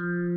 Mm.